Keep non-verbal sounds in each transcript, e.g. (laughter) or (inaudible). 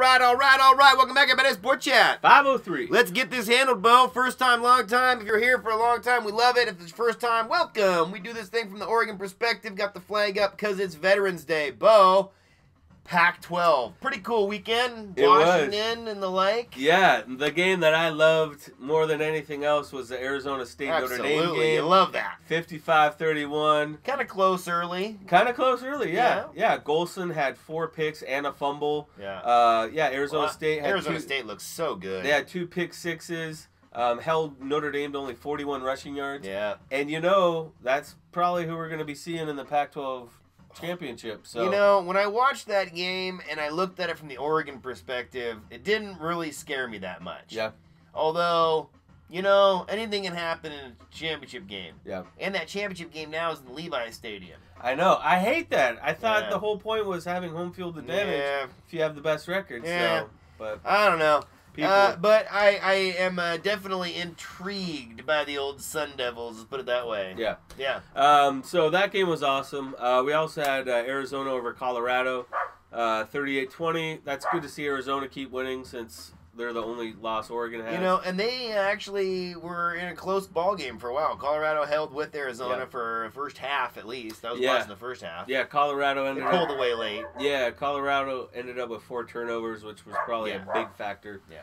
Right, all right, all right. Welcome back, everybody. Sport Chat. 503. Let's get this handled, Bo. First time, long time. If you're here for a long time, we love it. If it's first time, welcome. We do this thing from the Oregon perspective. Got the flag up because it's Veterans Day. Bo, Pac 12. Pretty cool weekend. It was. Washington and the like. Yeah, the game that I loved more than anything else was the Arizona State Notre Dame Absolutely. You love that. 55-31. Kind of close early. Kind of close early, yeah. Yeah, Golson had four picks and a fumble. Yeah. Uh, yeah, Arizona Well, State had Arizona two, State looks so good. They had two pick sixes. Um, held Notre Dame to only 41 rushing yards. Yeah. And you know, that's probably who we're going to be seeing in the Pac-12 championship. So You know, when I watched that game and I looked at it from the Oregon perspective, it didn't really scare me that much. Yeah. Although, you know, anything can happen in a championship game. Yeah. And that championship game now is in the Levi Stadium. I know. I hate that. I thought Yeah. the whole point was having home field advantage Yeah. if you have the best record. Yeah. So, but I don't know. Uh, but I, I am uh, definitely intrigued by the old Sun Devils, put it that way. yeah. Yeah. Um, so that game was awesome. Uh, we also had uh, Arizona over Colorado, uh, 38-20. That's good to see Arizona keep winning since they're the only loss Oregon has. You know, and they actually were in a close ball game for a while. Colorado held with Arizona Yeah. for a first half at least. I was Yeah. watching the first half. yeah, Colorado They ended pulled up. away late. Yeah, Colorado ended up with four turnovers, which was probably Yeah. a big factor. Yeah.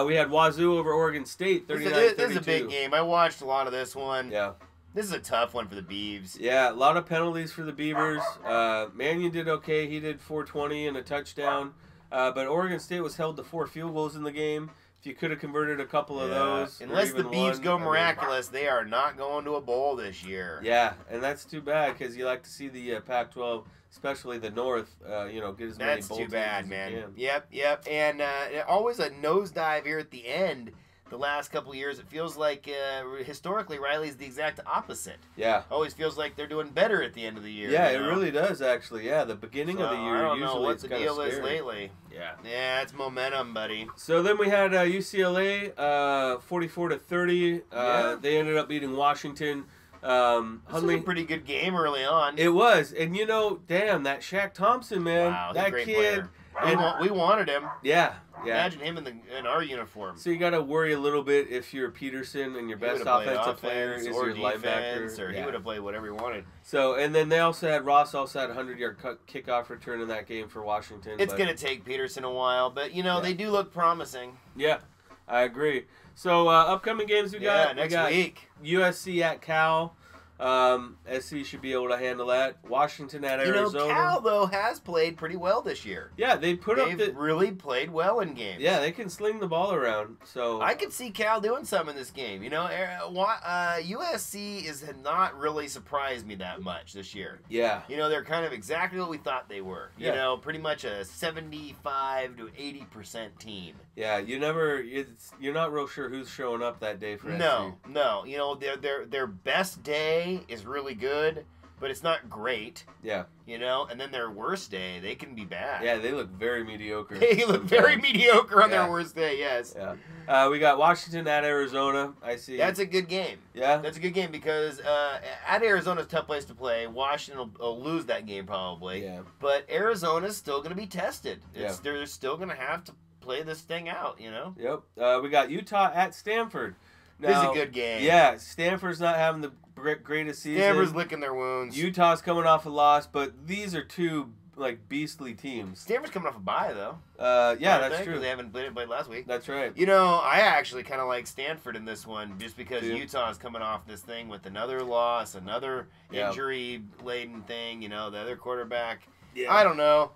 Uh, we had Wazoo over Oregon State, This is, 39 this is a big game. I watched a lot of this one. Yeah. This is a tough one for the Beavs. Yeah, a lot of penalties for the Beavers. Uh, Mannion did okay. He did 420 and a touchdown. Uh, but Oregon State was held to four field goals in the game. If you could have converted a couple of Yeah. those, Unless the Beavs go I mean, miraculous, they are not going to a bowl this year. yeah, and that's too bad because you like to see the uh, Pac-12, especially the North, uh, you know, get as many That's too bad, man. Yep, yep. And uh, always a nosedive here at the end. The last couple years, it feels like uh, historically Riley's the exact opposite. Yeah. Always feels like they're doing better at the end of the year. Yeah, you it really does actually. Yeah, the beginning of the year I don't usually know what the deal is lately. Yeah. Yeah, it's momentum, buddy. So then we had uh, UCLA, uh, 44 to 30. Uh, Yeah. They ended up beating Washington. Um, This was a pretty good game early on. It was, and you know, damn that Shaq Thompson man, wow, that kid. We, we wanted him. Yeah, yeah. Imagine him in the in our uniform. So you got to worry a little bit if you're Petersen and your He best offensive player is your linebacker. or he Yeah. would have played whatever he wanted. So and then they also had Ross also had a hundred yard cut, kickoff return in that game for Washington. It's but- gonna take Petersen a while, but you know Yeah. they do look promising. Yeah, I agree. So uh, upcoming games we yeah, got next we got week. USC at Cal. Um, SC should be able to handle that. Washington at You know, Arizona. Cal though has played pretty well this year. yeah, they put They've up the. really played well in games. Yeah, they can sling the ball around. So I could see Cal doing something in this game. You know, uh, USC is not really surprised me that much this year. yeah, You know, they're kind of exactly what we thought they were. You Yeah. know, pretty much a seventy-five to eighty percent team. yeah. You never. It's you're not real sure who's showing up that day for No, no. You know, their their their best day is really good, but it's not great. Yeah, You know, and then their worst day, they can be bad. yeah. They look very mediocre. (laughs) They look very mediocre on Yeah. their worst day. Yes. Yeah. Uh, we got Washington at Arizona. I see. That's a good game. yeah. That's a good game because uh, at Arizona's a tough place to play. Washington will, will lose that game probably, Yeah. but Arizona's still going to be tested. It's, Yeah. They're still going to have to play this thing out. You know, Yep. Uh, we got Utah at Stanford. this is a good game. Yeah, Stanford's not having the greatest season. Stanford's licking their wounds. Utah's coming off a loss, but these are two like beastly teams. Stanford's coming off a bye though. Uh, yeah, that's? 'Cause true. They haven't played, played last week. That's right. You know, I actually kind of like Stanford in this one just because Yeah. Utah's coming off this thing with another loss, another Yeah. injury laden thing. You know, the other quarterback. Yeah. I don't know.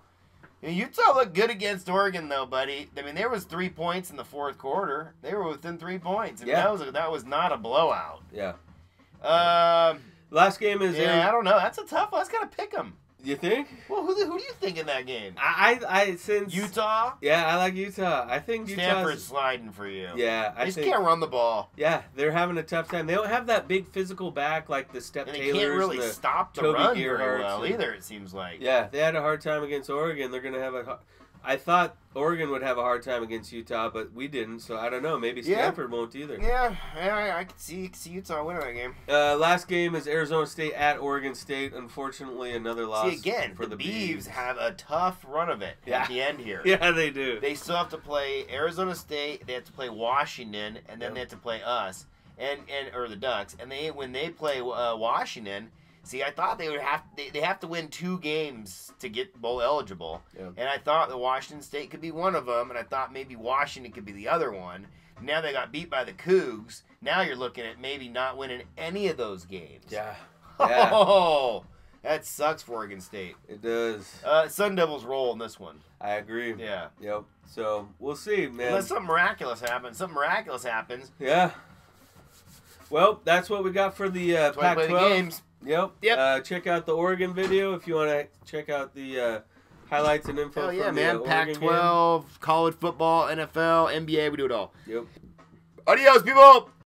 Utah looked good against Oregon, though, buddy. I mean, there was three points in the fourth quarter. They were within three points. I mean, Yeah. that was that was not a blowout. Yeah. Um, Last game is. yeah, I don't know. That's a tough. one. I was gonna pick them. you think? Well, who who do you think in that game? I, I, I since Utah. Yeah, I like Utah. I think Stanford's Utah's. sliding for you. Yeah, they I just think. can't run the ball, Yeah, they're having a tough time. They don't have that big physical back like the Step and they Taylors. can't really the- stop the Toby run very well and- either. It seems like. Yeah, they had a hard time against Oregon. They're going to have a I thought Oregon would have a hard time against Utah, but we didn't. So I don't know. Maybe Yeah. Stanford won't either. Yeah, yeah, I could see, see Utah winning that game. Uh, last game is Arizona State at Oregon State. Unfortunately, another loss. See again, for the, the Beavs Beavs. have a tough run of it Yeah. at the end here. (laughs) Yeah, they do. They still have to play Arizona State. They have to play Washington, and then Yeah. they have to play us, and and or the Ducks. And they when they play uh, Washington, see, I thought they would have they, they have to win two games to get bowl eligible, Yeah. and I thought the Washington State could be one of them, and I thought maybe Washington could be the other one. Now they got beat by the Cougs. Now you're looking at maybe not winning any of those games. yeah, (laughs) Yeah. Oh, that sucks for Oregon State. it does. Uh, Sun Devils roll in this one. I agree. Yeah. Yep. So we'll see, man. Unless something miraculous happens. Something miraculous happens. Yeah. Well, that's what we got for the uh, That's why play the Pac-12. games. Yep. Yep. Uh, check out the Oregon video if you want to check out the uh, highlights and info. From yeah, the, man. uh, Pac-12, college football, NFL, NBA, we do it all. Yep. Adios, people.